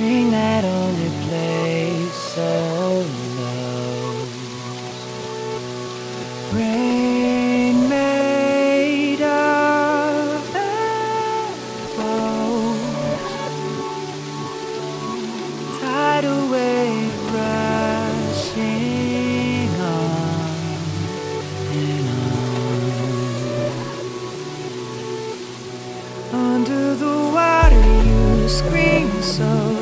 string that only plays so low. Rain made of elbows, tidal wave rushing on and on. Under the water, you scream so.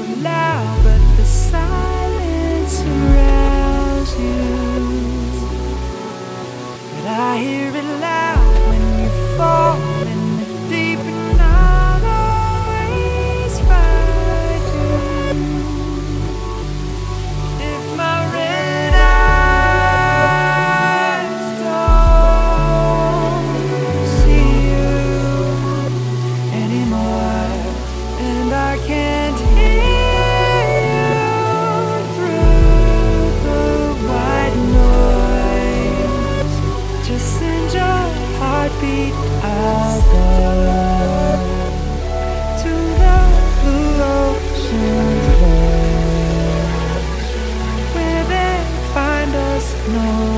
beat I'll go to the blue where they find us no.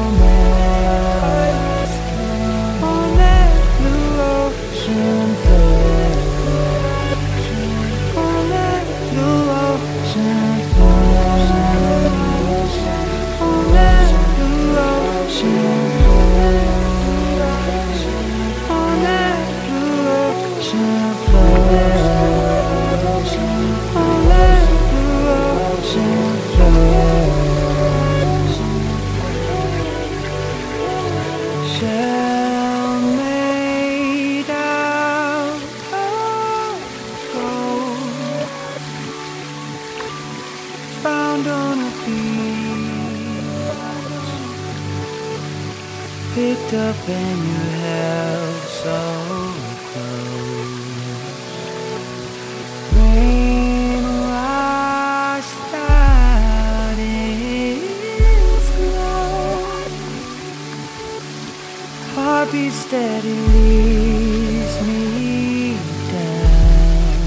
stand on a beach, picked up and you held so close. Rain washed out its glow. Heartbeat steady leads me down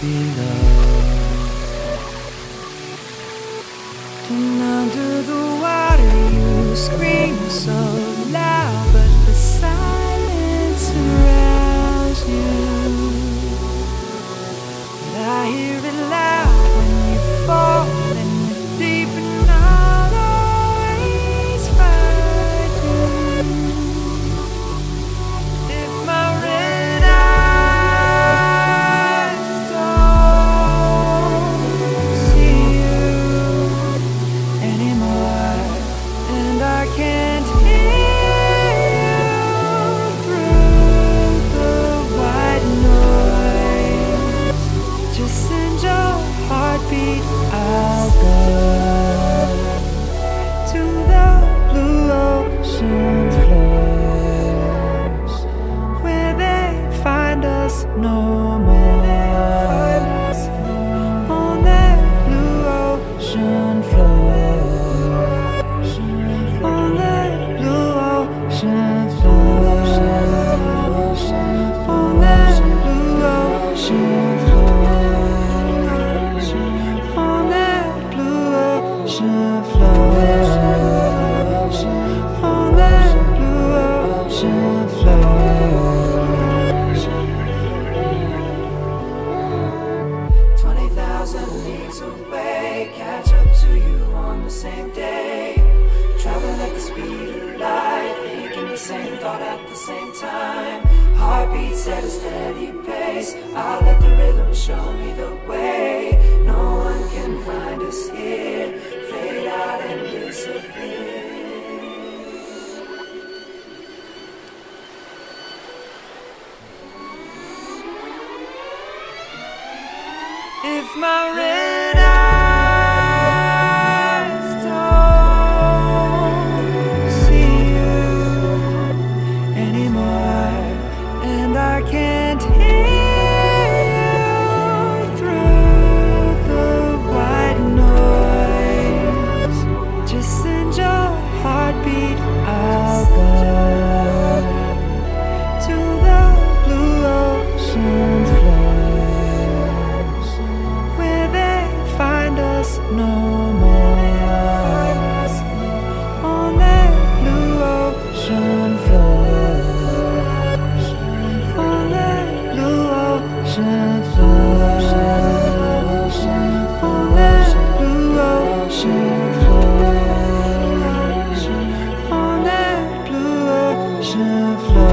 below. at the same time. Heartbeats at a steady pace. I let the rhythm show me the way. No one can find us here. Fade out and disappear. If my rhythm On that blue ocean floor. On that blue ocean flows.